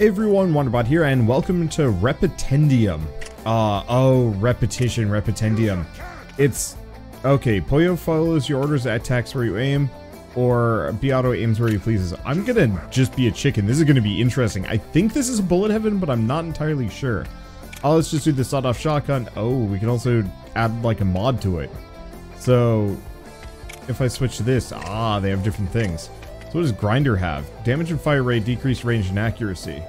everyone, Wanderbot here, and welcome to Repetendium. Uh, oh, repetition, Repetendium. It's, okay, Poyo follows your orders, attacks where you aim, or Beato aims where he pleases. I'm gonna just be a chicken. This is gonna be interesting. I think this is a Bullet Heaven, but I'm not entirely sure. Oh, let's just do the sawed-off shotgun. Oh, we can also add, like, a mod to it. So, if I switch to this, ah, they have different things. So what does Grinder have? Damage and fire rate, decreased range and accuracy.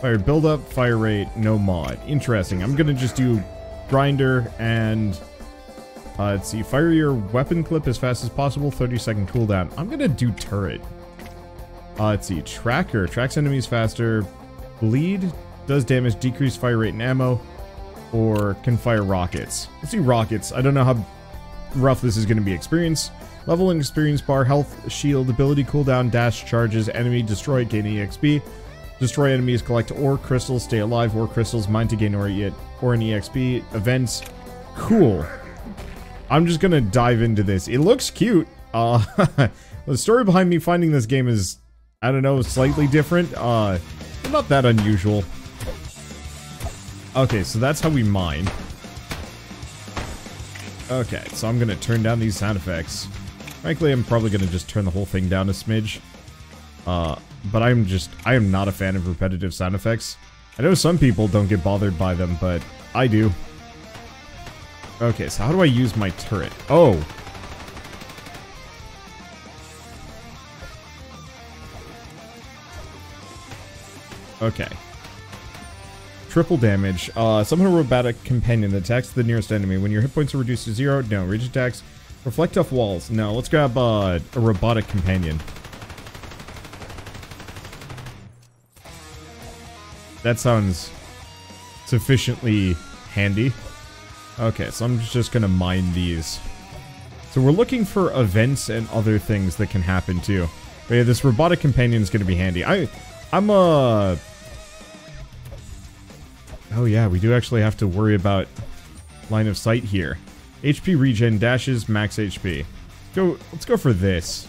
Fire buildup, fire rate, no mod. Interesting. I'm gonna just do Grinder and... Uh, let's see, fire your weapon clip as fast as possible, 30 second cooldown. I'm gonna do turret. Uh, let's see, tracker, tracks enemies faster, bleed, does damage, decreased fire rate and ammo, or can fire rockets. Let's see rockets. I don't know how rough this is gonna be. Experience, Level and experience bar, health, shield, ability cooldown, dash charges, enemy destroy, gain EXP. Destroy enemies, collect ore crystals, stay alive, ore crystals, mine to gain ore, or an EXP. Events. Cool. I'm just gonna dive into this. It looks cute. Uh, the story behind me finding this game is, I don't know, slightly different. Uh, not that unusual. Okay, so that's how we mine. Okay, so I'm gonna turn down these sound effects. Frankly, I'm probably going to just turn the whole thing down a smidge. Uh, but I'm just, I am not a fan of repetitive sound effects. I know some people don't get bothered by them, but I do. Okay, so how do I use my turret? Oh. Okay. Triple damage. Uh, summon a robotic companion that attacks the nearest enemy. When your hit points are reduced to zero, no, range attacks Reflect off walls. No, let's grab uh, a robotic companion. That sounds sufficiently handy. Okay, so I'm just gonna mine these. So we're looking for events and other things that can happen too. But yeah, this robotic companion is gonna be handy. I, I'm. Uh... Oh yeah, we do actually have to worry about line of sight here. HP regen, dashes, max HP. Go, let's go for this.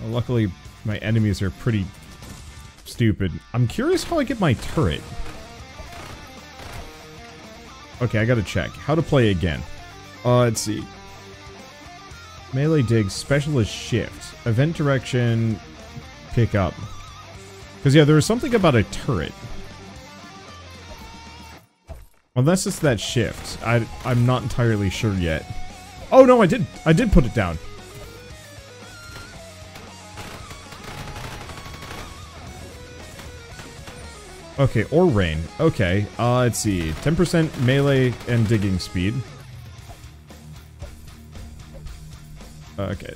Well, luckily, my enemies are pretty stupid. I'm curious how I get my turret. Okay, I gotta check. How to play again. Uh, let's see. Melee dig, specialist shift. Event direction, pick up. Because, yeah, there was something about a turret. Unless it's that shift. I, I'm not entirely sure yet. Oh, no, I did. I did put it down. Okay, ore rain. Okay, uh, let's see. 10% melee and digging speed. Okay.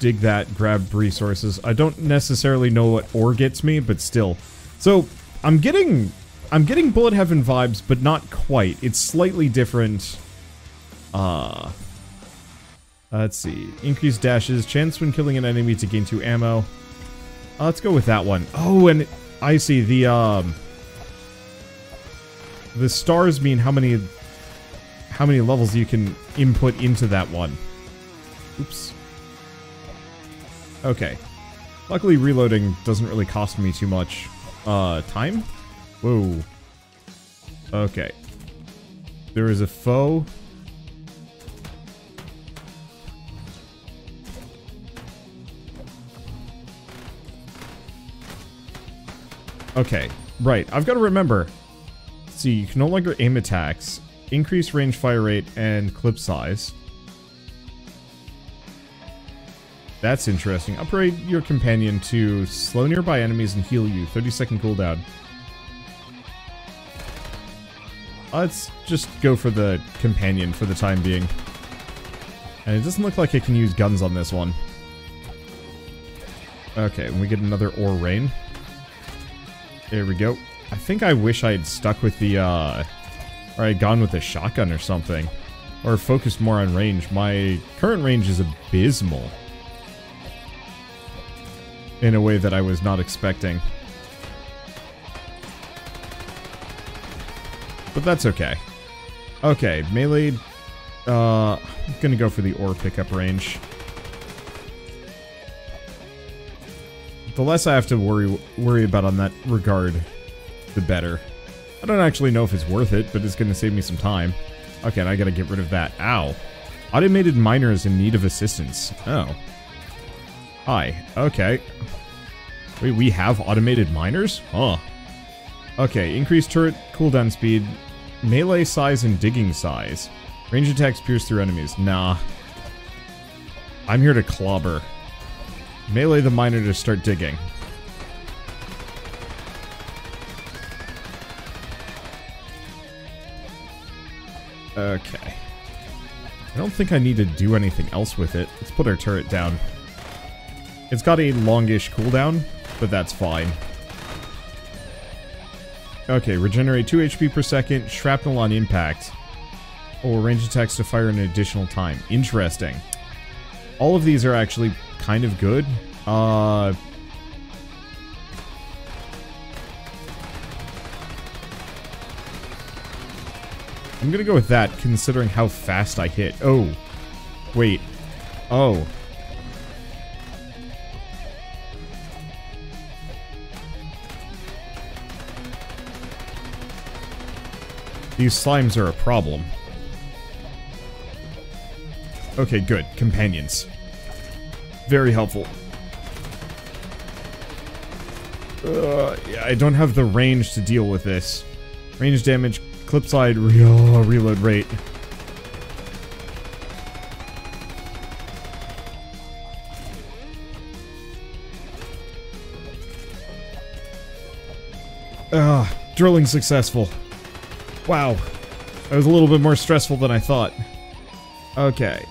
Dig that, grab resources. I don't necessarily know what ore gets me, but still. So, I'm getting I'm getting Bullet Heaven vibes, but not quite. It's slightly different. Uh, let's see. Increased dashes. Chance when killing an enemy to gain 2 ammo. Uh, let's go with that one. Oh, and I see. The, um... The stars mean how many... How many levels you can input into that one. Oops. Okay. Luckily, reloading doesn't really cost me too much. Uh, time? Whoa. Okay. There is a foe. Okay, right. I've got to remember. See, you can no longer aim attacks, increase range fire rate, and clip size. That's interesting. Upgrade your companion to slow nearby enemies and heal you. 30 second cooldown. Let's just go for the companion for the time being. And it doesn't look like I can use guns on this one. Okay, and we get another ore rain. There we go. I think I wish I had stuck with the, uh... Or I had gone with the shotgun or something. Or focused more on range. My current range is abysmal. In a way that I was not expecting. But that's okay. Okay, melee... Uh, I'm gonna go for the ore pickup range. The less I have to worry worry about on that regard, the better. I don't actually know if it's worth it, but it's to save me some time. Okay, and I got to get rid of that. Ow. Automated miners in need of assistance. Oh. Hi. Okay. Wait, we have automated miners? Huh. Okay, increased turret cooldown speed, melee size and digging size. Range attacks pierce through enemies. Nah. I'm here to clobber. Melee the miner to start digging. Okay. I don't think I need to do anything else with it. Let's put our turret down. It's got a longish cooldown, but that's fine. Okay, regenerate 2 HP per second, shrapnel on impact. Or range attacks to fire an additional time. Interesting. All of these are actually kind of good. Uh... I'm gonna go with that, considering how fast I hit. Oh. Wait. Oh. These slimes are a problem. Okay, good. Companions. Very helpful. Uh, yeah, I don't have the range to deal with this. Range damage, clip side, re oh, reload rate. Ah, drilling successful. Wow. That was a little bit more stressful than I thought. Okay.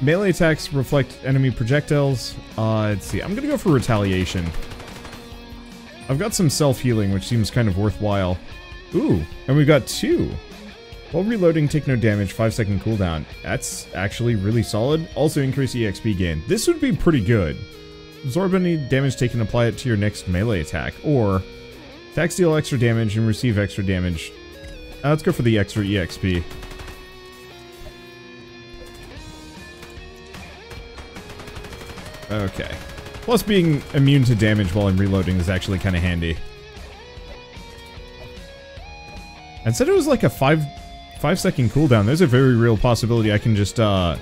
Melee attacks reflect enemy projectiles. Uh, let's see. I'm gonna go for retaliation. I've got some self-healing, which seems kind of worthwhile. Ooh, and we've got two. While reloading, take no damage, 5 second cooldown. That's actually really solid. Also increase EXP gain. This would be pretty good. Absorb any damage taken, apply it to your next melee attack. Or Attacks deal extra damage and receive extra damage. Uh, let's go for the extra EXP. Okay. Plus being immune to damage while I'm reloading is actually kind of handy. And said it was like a five five second cooldown. There's a very real possibility I can just uh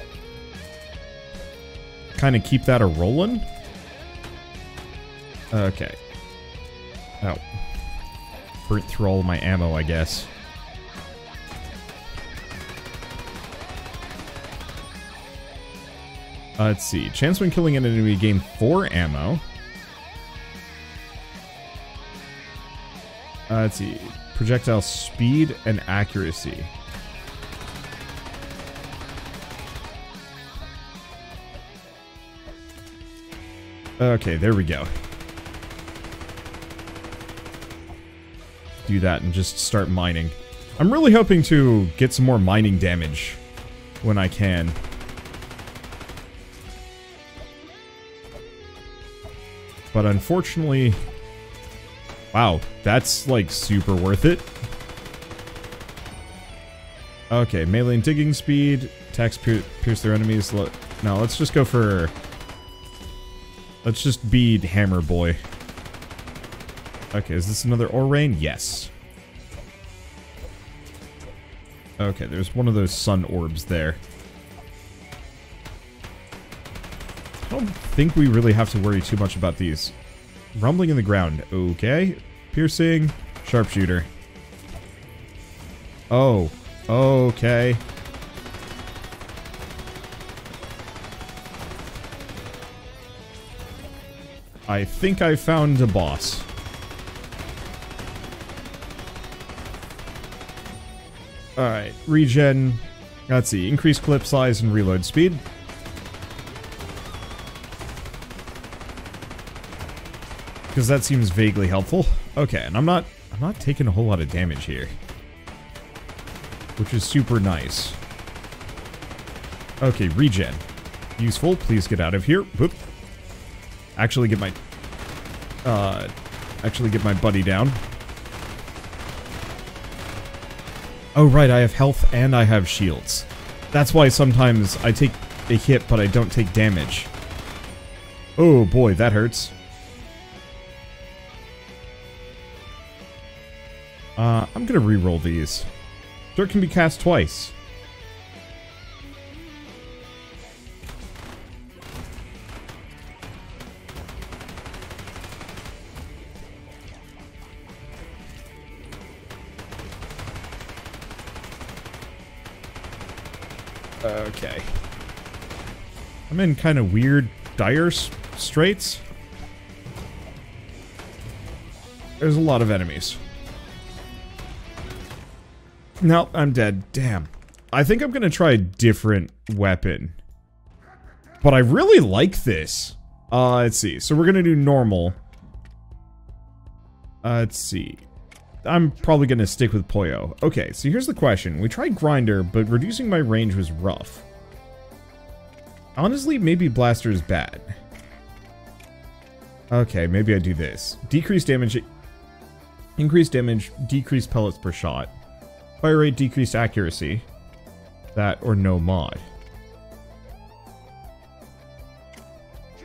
kind of keep that a rolling. Okay. Oh burnt through all my ammo, I guess. Uh, let's see. Chance when killing an enemy, gain 4 ammo. Uh, let's see. Projectile speed and accuracy. Okay, there we go. Do that and just start mining. I'm really hoping to get some more mining damage when I can. But unfortunately... Wow, that's like super worth it. Okay, melee and digging speed, attacks pierce their enemies. Now let's just go for... Let's just be Hammer Boy. Okay, is this another ore rain? Yes. Okay, there's one of those sun orbs there. I don't think we really have to worry too much about these. Rumbling in the ground. Okay. Piercing. Sharpshooter. Oh. Okay. I think I found a boss. Alright, regen. Let's see, increase clip size and reload speed. Because that seems vaguely helpful. Okay, and I'm not I'm not taking a whole lot of damage here. Which is super nice. Okay, regen. Useful. Please get out of here. Whoop. Actually get my... Uh... Actually get my buddy down. Oh right, I have health and I have shields. That's why sometimes I take a hit but I don't take damage. Oh boy, that hurts. Uh, I'm gonna re-roll these. Dirt can be cast twice. I'm in kind of weird, dire straits. There's a lot of enemies. No, I'm dead. Damn. I think I'm gonna try a different weapon. But I really like this. Uh, let's see. So we're gonna do normal. Uh, let's see. I'm probably gonna stick with Poyo. Okay, so here's the question. We tried Grinder, but reducing my range was rough. Honestly, maybe Blaster is bad. Okay, maybe I do this. Decrease damage... Increase damage, decrease pellets per shot. Fire rate, decreased accuracy. That or no mod.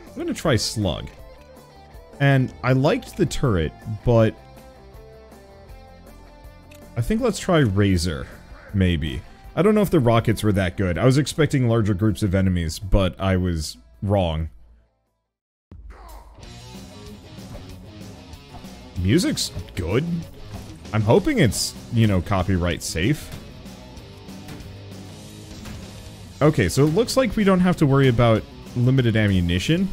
I'm gonna try Slug. And I liked the turret, but... I think let's try Razor, maybe. I don't know if the rockets were that good. I was expecting larger groups of enemies, but I was wrong. Music's good. I'm hoping it's, you know, copyright safe. Okay, so it looks like we don't have to worry about limited ammunition.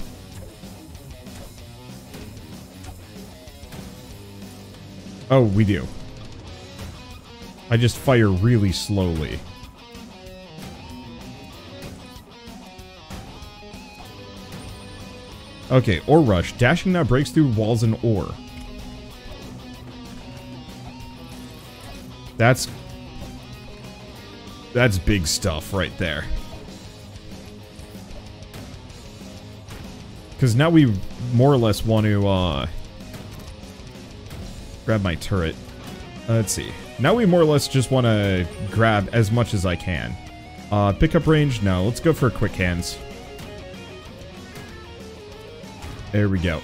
Oh, we do. I just fire really slowly. Okay, Ore Rush. Dashing now breaks through walls and ore. That's... That's big stuff right there. Because now we more or less want to, uh... Grab my turret. Uh, let's see. Now we more or less just want to grab as much as I can. Uh, pickup range? No, let's go for quick hands. There we go.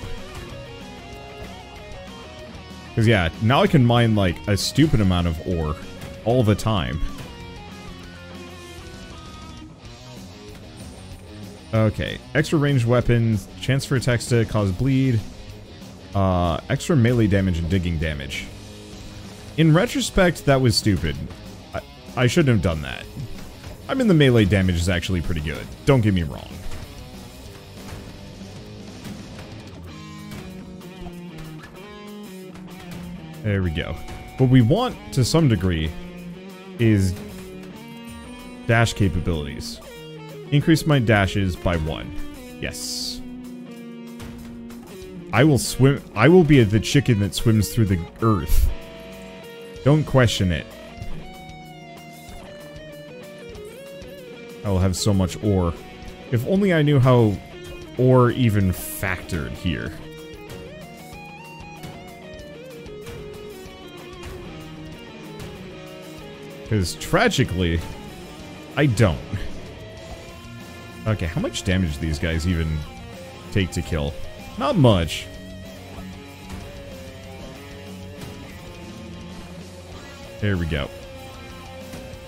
Because, yeah, now I can mine, like, a stupid amount of ore all the time. Okay, extra ranged weapons, chance for attacks to cause bleed, uh, extra melee damage and digging damage. In retrospect, that was stupid. I, I shouldn't have done that. I mean, the melee damage is actually pretty good. Don't get me wrong. There we go. What we want, to some degree, is dash capabilities. Increase my dashes by one. Yes. I will swim- I will be the chicken that swims through the earth. Don't question it. I will have so much ore. If only I knew how ore even factored here. Because tragically, I don't. Okay, how much damage do these guys even take to kill? Not much. There we go.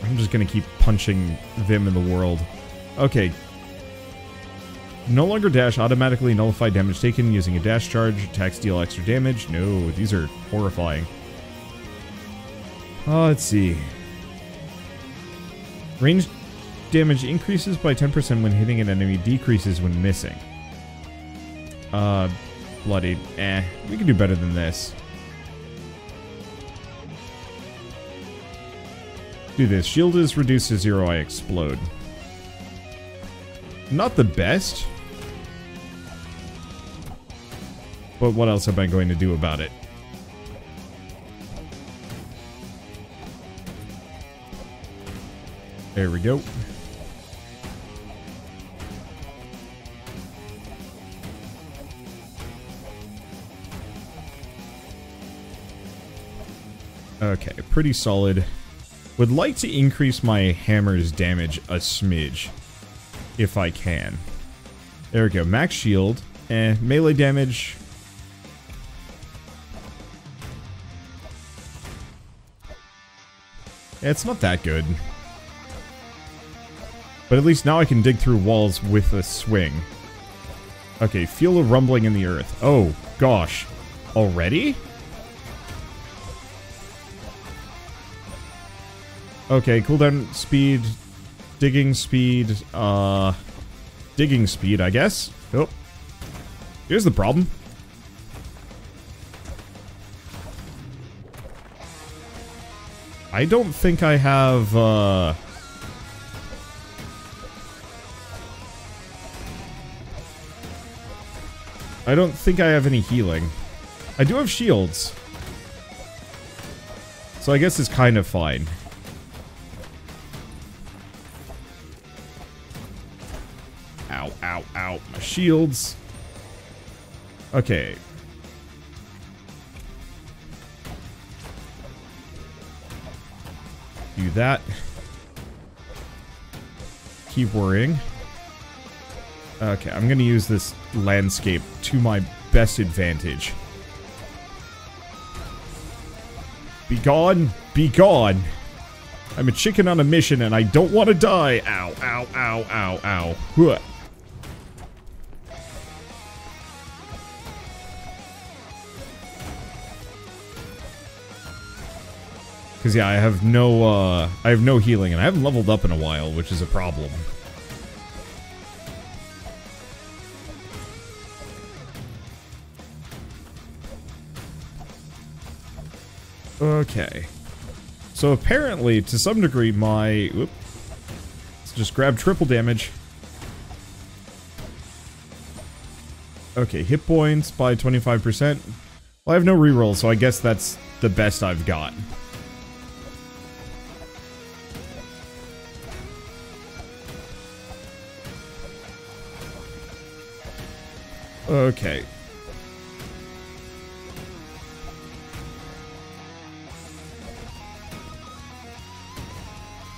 I'm just gonna keep punching them in the world. Okay. No longer dash, automatically nullify damage taken using a dash charge. Attacks deal extra damage. No, these are horrifying. Oh, let's see. Range damage increases by 10% when hitting an enemy, decreases when missing. Uh, bloodied. Eh, we can do better than this. Do this. Shield is reduced to zero, I explode. Not the best. But what else am I going to do about it? There we go. Okay, pretty solid. Would like to increase my hammer's damage a smidge. If I can. There we go. Max shield. Eh, melee damage. It's not that good. But at least now I can dig through walls with a swing. Okay, feel a rumbling in the earth. Oh, gosh. Already? Okay, cooldown speed, digging speed, uh, digging speed, I guess. Oh. Here's the problem. I don't think I have, uh... I don't think I have any healing. I do have shields. So I guess it's kind of fine. Ow, ow, ow. My shields. Okay. Do that. Keep worrying. Okay, I'm gonna use this landscape to my best advantage. Be gone! Be gone! I'm a chicken on a mission and I don't want to die! Ow, ow, ow, ow, ow. Huh. Because, yeah, I have no, uh, I have no healing, and I haven't leveled up in a while, which is a problem. Okay. So apparently, to some degree, my... Whoop, let's just grab triple damage. Okay, hit points by 25%. Well, I have no reroll, so I guess that's the best I've got. Okay.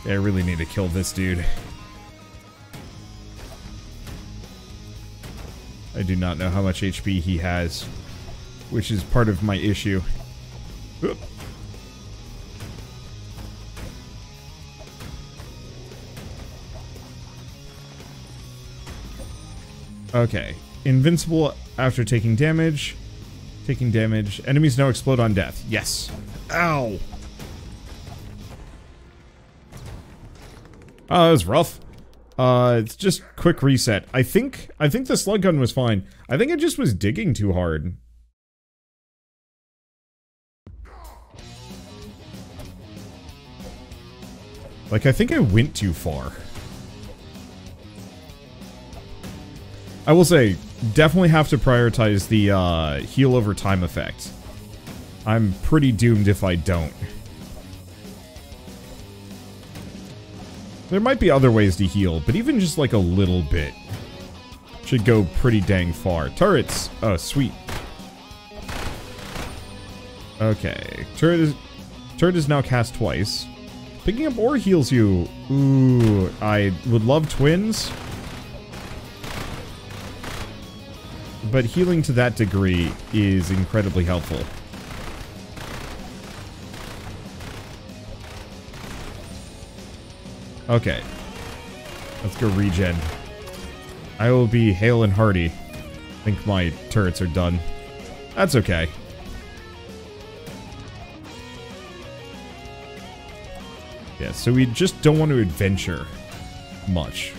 I really need to kill this dude. I do not know how much HP he has, which is part of my issue. Oop. Okay. Invincible after taking damage. Taking damage. Enemies now explode on death. Yes. Ow. Oh, that was rough. Uh, it's just quick reset. I think, I think the slug gun was fine. I think it just was digging too hard. Like, I think I went too far. I will say, definitely have to prioritize the uh, heal over time effect. I'm pretty doomed if I don't. There might be other ways to heal, but even just like a little bit should go pretty dang far. Turrets! Oh, sweet. Okay. Turret is, turret is now cast twice. Picking up ore heals you. Ooh, I would love twins. but healing to that degree is incredibly helpful. Okay. Let's go regen. I will be hale and hearty. I think my turrets are done. That's okay. Yeah, so we just don't want to adventure much.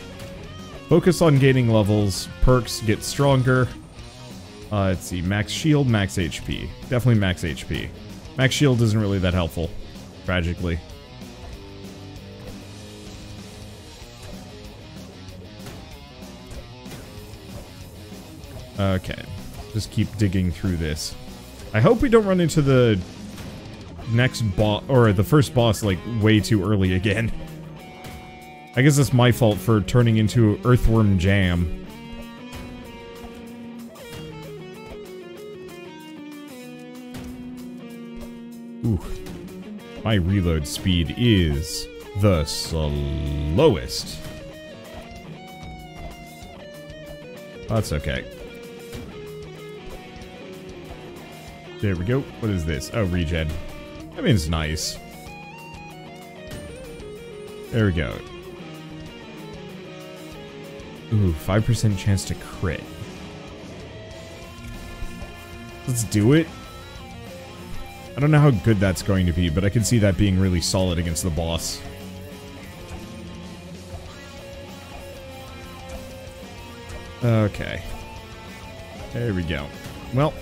Focus on gaining levels, perks get stronger, uh, let's see, max shield, max HP. Definitely max HP. Max shield isn't really that helpful, tragically. Okay, just keep digging through this. I hope we don't run into the next boss, or the first boss, like, way too early again. I guess it's my fault for turning into Earthworm Jim. Ooh. My reload speed is the slowest. That's okay. There we go. What is this? Oh, regen. I mean, it's nice. There we go. Ooh, 5% chance to crit. Let's do it. I don't know how good that's going to be, but I can see that being really solid against the boss. Okay. There we go. Well.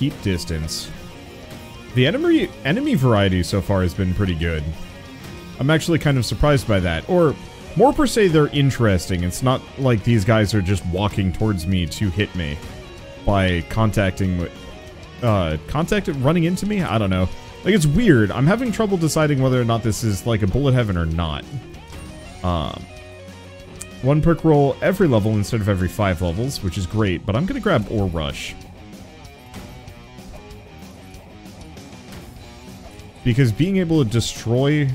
Keep distance. The enemy enemy variety so far has been pretty good. I'm actually kind of surprised by that. Or, more per se, they're interesting. It's not like these guys are just walking towards me to hit me by contacting... Uh, contact running into me? I don't know. Like, it's weird. I'm having trouble deciding whether or not this is, like, a bullet heaven or not. Um, one perk roll every level instead of every five levels, which is great, but I'm gonna grab Ore Rush. Because being able to destroy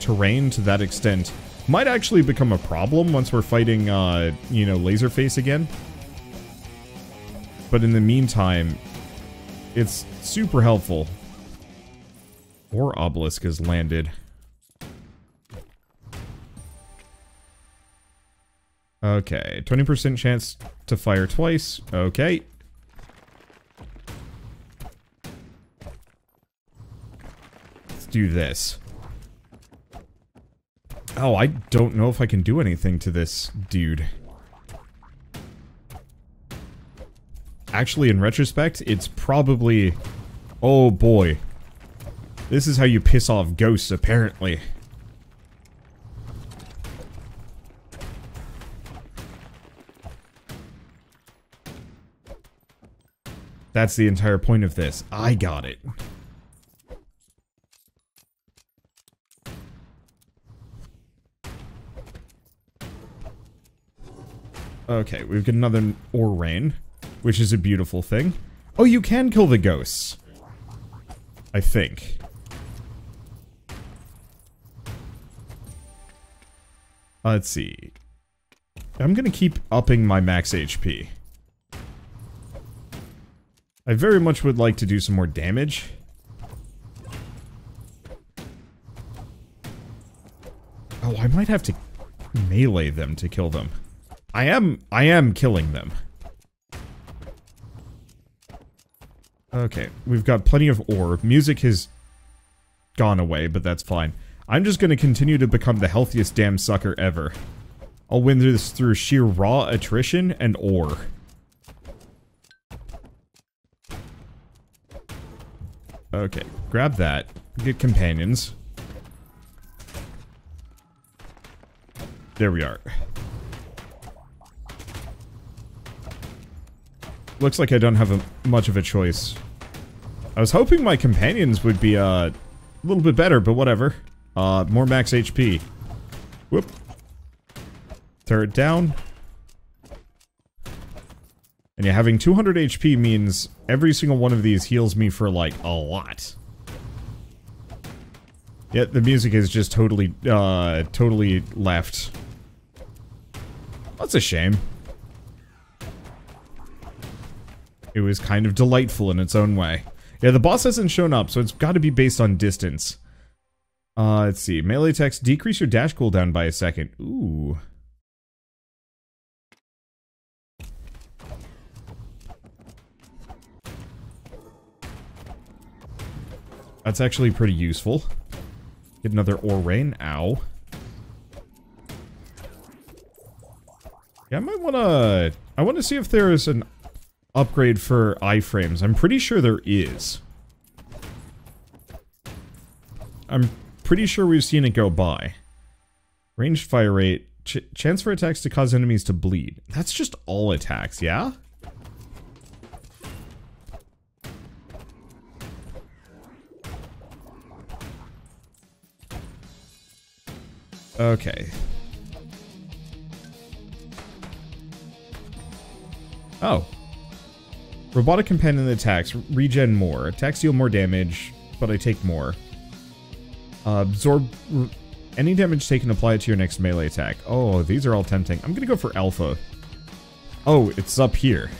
terrain to that extent might actually become a problem once we're fighting, uh, you know, Laserface again. But in the meantime, it's super helpful. Ore Obelisk has landed. Okay, 20% chance to fire twice. Okay. Do this. Oh, I don't know if I can do anything to this dude. Actually, in retrospect, it's probably... Oh boy. This is how you piss off ghosts, apparently. That's the entire point of this. I got it. Okay, we've got another ore rain, which is a beautiful thing. Oh, you can kill the ghosts. I think. Let's see. I'm gonna keep upping my max HP. I very much would like to do some more damage. Oh, I might have to melee them to kill them. I am, I am killing them. Okay, we've got plenty of ore. Music has gone away, but that's fine. I'm just gonna continue to become the healthiest damn sucker ever. I'll win this through sheer raw attrition and ore. Okay, grab that. Get companions. There we are. Looks like I don't have a, much of a choice. I was hoping my companions would be uh, a little bit better, but whatever. Uh, more max HP. Whoop. Turret down. And yeah, having 200 HP means every single one of these heals me for, like, a lot. Yeah, the music is just totally, uh, totally left. That's a shame. It was kind of delightful in its own way. Yeah, the boss hasn't shown up, so it's got to be based on distance. Uh, let's see. Melee attacks decrease your dash cooldown by a second. Ooh. That's actually pretty useful. Get another ore rain. Ow. Yeah, I might want to... I want to see if there is an upgrade for iframes. I'm pretty sure there is. I'm pretty sure we've seen it go by. Ranged fire rate. Ch chance for attacks to cause enemies to bleed. That's just all attacks, yeah? Okay. Oh. Robotic Companion attacks, regen more. Attacks deal more damage, but I take more. Uh, absorb any damage taken, apply it to your next melee attack. Oh, these are all tempting. I'm gonna go for Alpha. Oh, it's up here.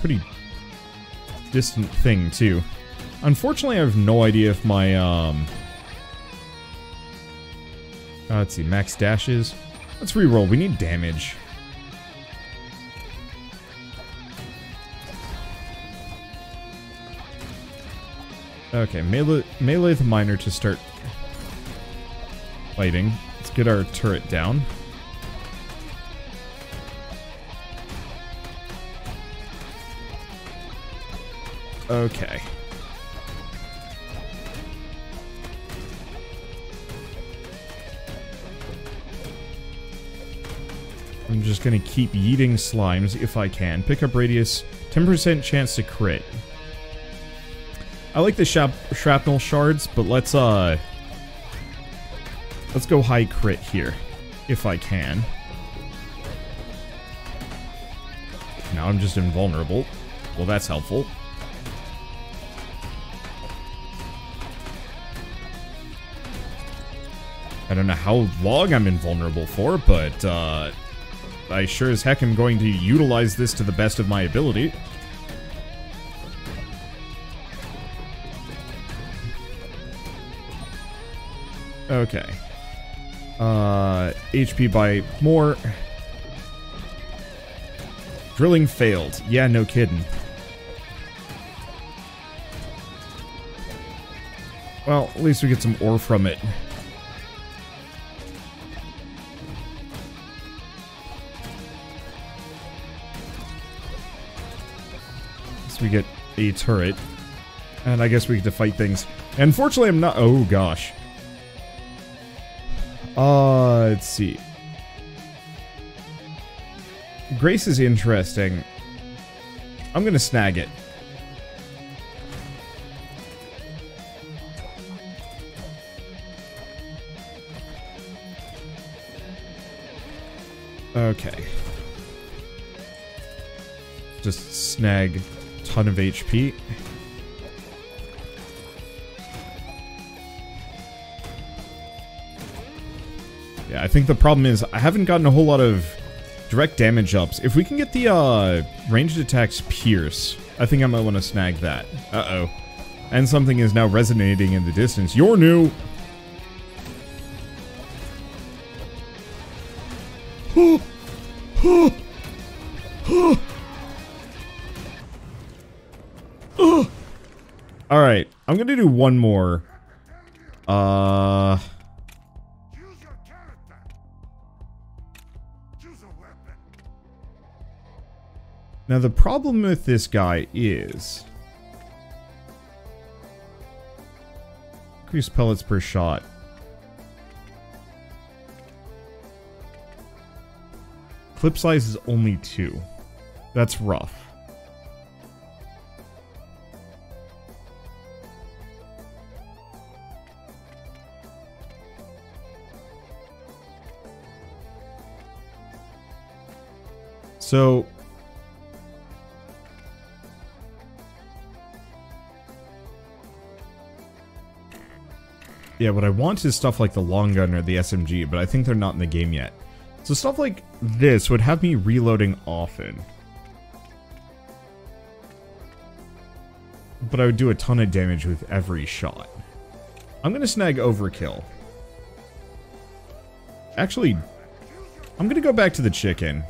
Pretty distant thing, too. Unfortunately, I have no idea if my, um, uh, let's see, max dashes. Let's re-roll. We need damage. Okay, melee, melee the miner to start fighting. Let's get our turret down. Okay. Just gonna keep yeeting slimes if I can. Pick up radius, 10% chance to crit. I like the shrapnel shards, but let's, uh... Let's go high crit here, if I can. Now I'm just invulnerable. Well, that's helpful. I don't know how long I'm invulnerable for, but, uh... I sure as heck am going to utilize this to the best of my ability. Okay. Uh, HP by more. Drilling failed. Yeah, no kidding. Well, at least we get some ore from it. We get a turret. And I guess we get to fight things. Unfortunately, I'm not- oh gosh. Uh, let's see. Grace is interesting. I'm gonna snag it. Okay. Just snag ton of HP. Yeah, I think the problem is I haven't gotten a whole lot of direct damage ups. If we can get the uh, ranged attacks pierce, I think I might want to snag that. Uh-oh. And something is now resonating in the distance. You're new! One more. Uh... Now the problem with this guy is... Increase pellets per shot. Clip size is only two. That's rough. So Yeah, what I want is stuff like the long gun or the SMG, but I think they're not in the game yet. So stuff like this would have me reloading often. But I would do a ton of damage with every shot. I'm gonna snag overkill. Actually, I'm gonna go back to the chicken.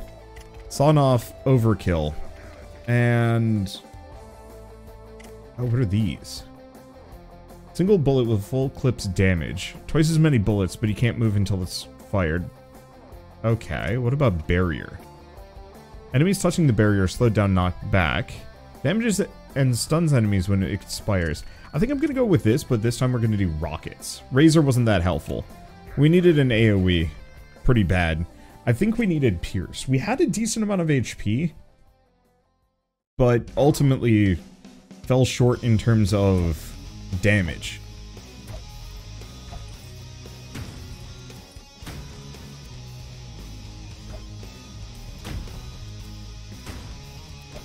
Sawn off overkill. And... Oh, what are these? Single bullet with full clips damage. Twice as many bullets, but he can't move until it's fired. Okay, what about barrier? Enemies touching the barrier slowed down knocked back. Damages and stuns enemies when it expires. I think I'm going to go with this, but this time we're going to do rockets. Razor wasn't that helpful. We needed an AoE. Pretty bad. I think we needed Pierce. We had a decent amount of HP, but ultimately fell short in terms of damage.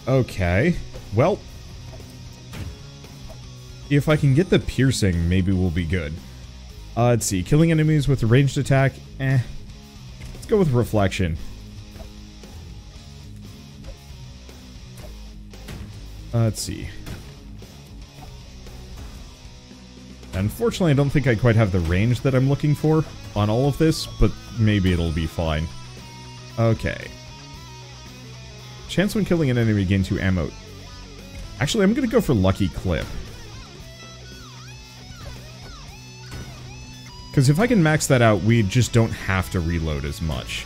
Okay. Well. If I can get the piercing, maybe we'll be good. Uh, let's see. Killing enemies with a ranged attack? Eh. Let's go with reflection. Uh, let's see. Unfortunately, I don't think I quite have the range that I'm looking for on all of this, but maybe it'll be fine. Okay. Chance when killing an enemy gain 2 ammo. Actually, I'm going to go for Lucky Clip. Because if I can max that out, we just don't have to reload as much.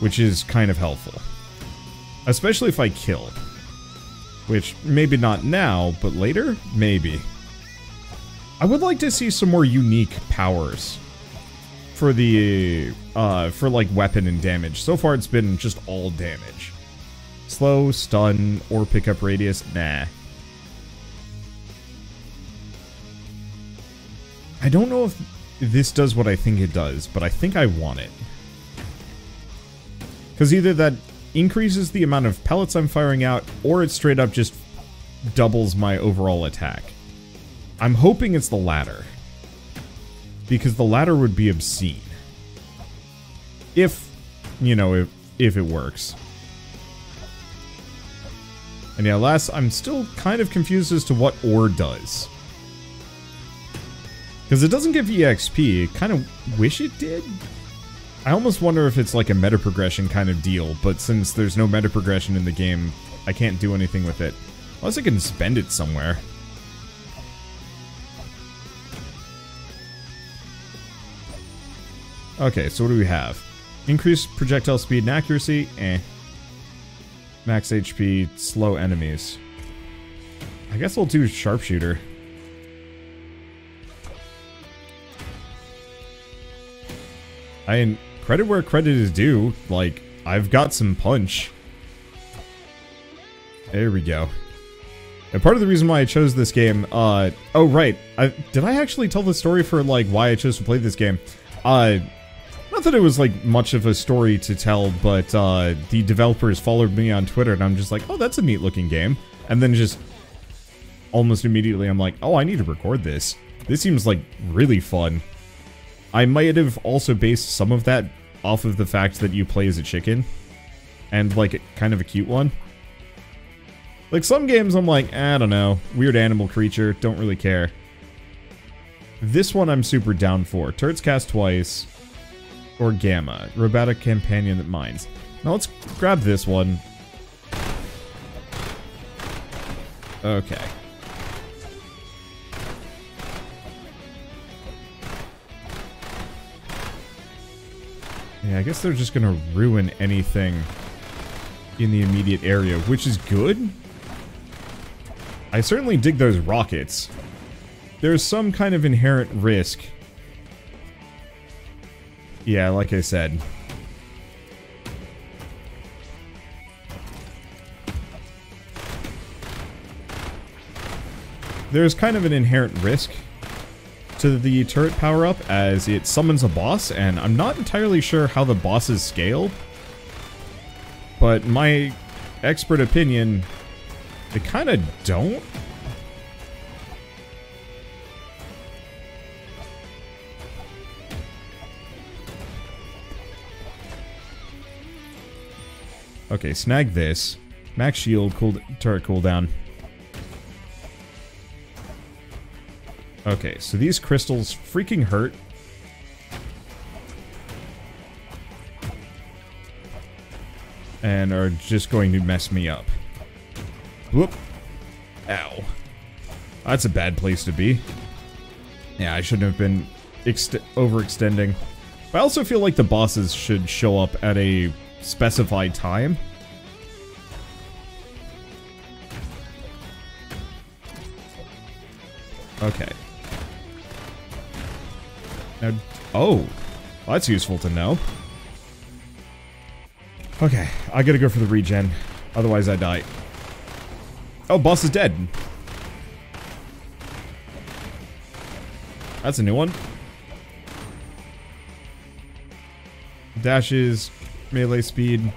Which is kind of helpful. Especially if I kill. Which, maybe not now, but later? Maybe. I would like to see some more unique powers for the, uh, for like weapon and damage. So far it's been just all damage. Slow, stun, or pickup radius, nah. I don't know if this does what I think it does, but I think I want it. Because either that increases the amount of pellets I'm firing out, or it straight up just doubles my overall attack. I'm hoping it's the latter. Because the latter would be obscene. If, you know, if, if it works. And yeah, last, I'm still kind of confused as to what ore does. Because it doesn't give EXP, kind of wish it did. I almost wonder if it's like a meta progression kind of deal, but since there's no meta progression in the game, I can't do anything with it. Unless I can spend it somewhere. Okay, so what do we have? Increased projectile speed and accuracy, eh. Max HP, slow enemies. I guess I'll do sharpshooter. I mean, credit where credit is due. Like, I've got some punch. There we go. And part of the reason why I chose this game, uh, oh right, I, did I actually tell the story for, like, why I chose to play this game? Uh, not that it was, like, much of a story to tell, but, uh, the developers followed me on Twitter, and I'm just like, oh, that's a neat-looking game. And then just, almost immediately, I'm like, oh, I need to record this. This seems, like, really fun. I might have also based some of that off of the fact that you play as a chicken. And, like, kind of a cute one. Like, some games I'm like, I don't know. Weird animal creature, don't really care. This one I'm super down for. Turrets cast twice. Or Gamma. Robotic companion that mines. Now let's grab this one. Okay. Yeah, I guess they're just gonna ruin anything in the immediate area, which is good. I certainly dig those rockets. There's some kind of inherent risk. Yeah, like I said. There's kind of an inherent risk to the turret power-up as it summons a boss, and I'm not entirely sure how the bosses scale. But my expert opinion, they kind of don't. Okay, snag this. Max shield, cool turret cooldown. Okay, so these crystals freaking hurt. And are just going to mess me up. Whoop. Ow. That's a bad place to be. Yeah, I shouldn't have been overextending. I also feel like the bosses should show up at a specified time. Okay. Oh, that's useful to know. Okay, I gotta go for the regen. Otherwise I die. Oh, boss is dead. That's a new one. Dashes, melee speed.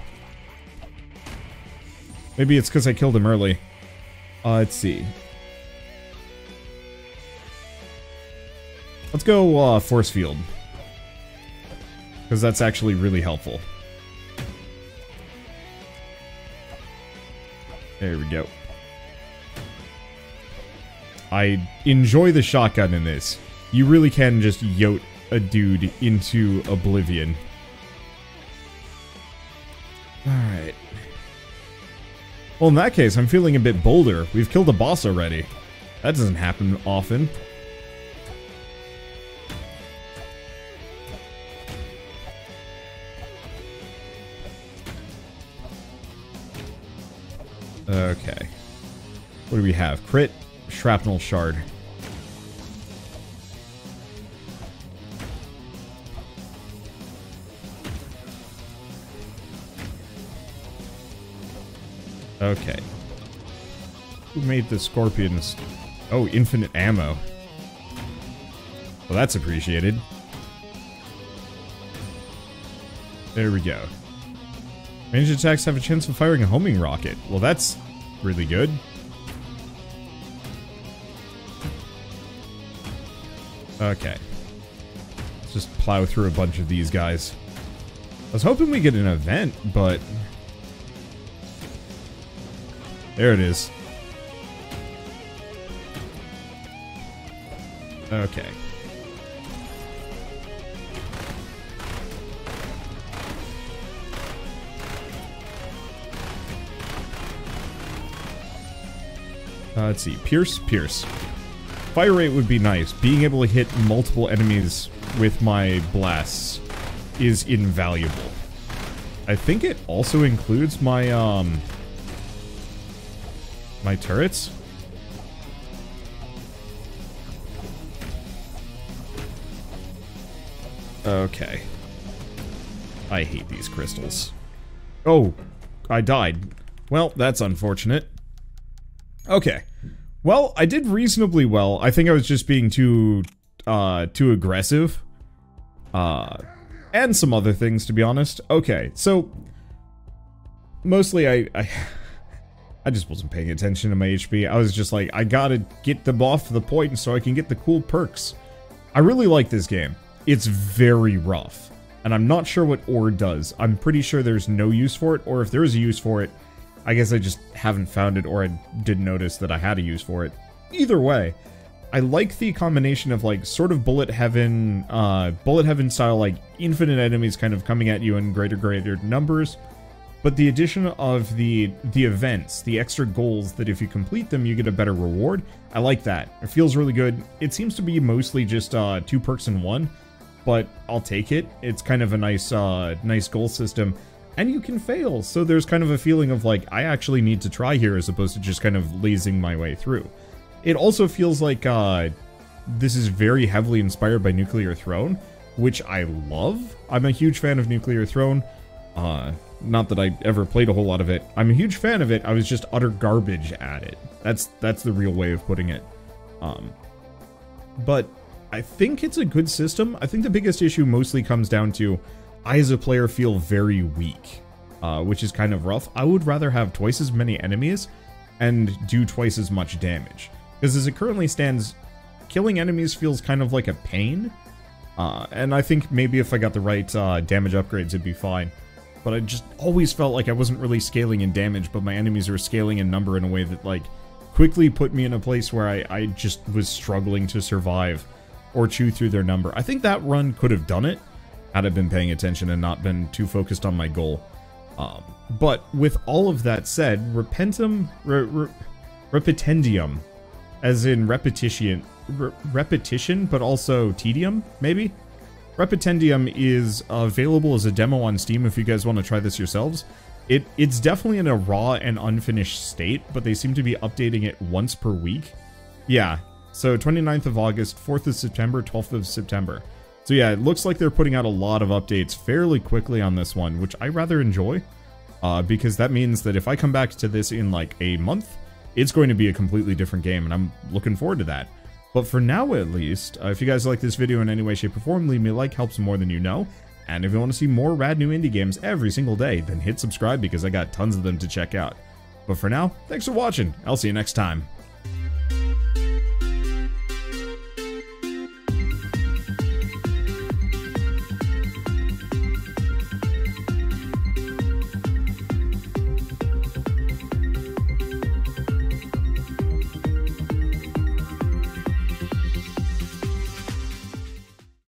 Maybe it's because I killed him early. Uh, let's see. Let's go uh, force field. Because that's actually really helpful. There we go. I enjoy the shotgun in this. You really can just yote a dude into oblivion. Alright. Well, in that case, I'm feeling a bit bolder. We've killed a boss already. That doesn't happen often. Okay. What do we have? Crit, shrapnel shard. Okay. Who made the scorpions? Oh, infinite ammo. Well, that's appreciated. There we go. Ranged attacks have a chance of firing a homing rocket. Well, that's really good. Okay. Let's just plow through a bunch of these guys. I was hoping we get an event, but... There it is. Okay. Uh, let's see. Pierce, Pierce. Fire rate would be nice. Being able to hit multiple enemies with my blasts is invaluable. I think it also includes my, um... My turrets? Okay. I hate these crystals. Oh, I died. Well, that's unfortunate. Okay. Well, I did reasonably well. I think I was just being too, uh, too aggressive. Uh, and some other things, to be honest. Okay, so... Mostly I... I, I just wasn't paying attention to my HP. I was just like, I gotta get them off the point so I can get the cool perks. I really like this game. It's very rough. And I'm not sure what ore does. I'm pretty sure there's no use for it, or if there is a use for it, I guess I just haven't found it or I didn't notice that I had a use for it. Either way, I like the combination of like sort of bullet heaven, uh, bullet heaven style like infinite enemies kind of coming at you in greater greater numbers, but the addition of the the events, the extra goals that if you complete them you get a better reward. I like that. It feels really good. It seems to be mostly just uh, two perks in one, but I'll take it. It's kind of a nice uh, nice goal system and you can fail. So there's kind of a feeling of like, I actually need to try here as opposed to just kind of lazing my way through. It also feels like uh, this is very heavily inspired by Nuclear Throne, which I love. I'm a huge fan of Nuclear Throne. Uh, not that I ever played a whole lot of it. I'm a huge fan of it. I was just utter garbage at it. That's that's the real way of putting it. Um, but I think it's a good system. I think the biggest issue mostly comes down to I as a player feel very weak, uh, which is kind of rough. I would rather have twice as many enemies and do twice as much damage. Because as it currently stands, killing enemies feels kind of like a pain. Uh, and I think maybe if I got the right uh, damage upgrades, it'd be fine. But I just always felt like I wasn't really scaling in damage, but my enemies were scaling in number in a way that, like, quickly put me in a place where I, I just was struggling to survive or chew through their number. I think that run could have done it, had I been paying attention and not been too focused on my goal. Um, but with all of that said, repentum, re, re, as in repetition, re, repetition, but also tedium, maybe? Repetendium is available as a demo on Steam if you guys want to try this yourselves. It It's definitely in a raw and unfinished state, but they seem to be updating it once per week. Yeah, so 29th of August, 4th of September, 12th of September. So yeah, it looks like they're putting out a lot of updates fairly quickly on this one, which I rather enjoy. Uh, because that means that if I come back to this in like a month, it's going to be a completely different game, and I'm looking forward to that. But for now at least, uh, if you guys like this video in any way, shape, or form, leave me a like, helps more than you know. And if you want to see more rad new indie games every single day, then hit subscribe because I got tons of them to check out. But for now, thanks for watching. I'll see you next time.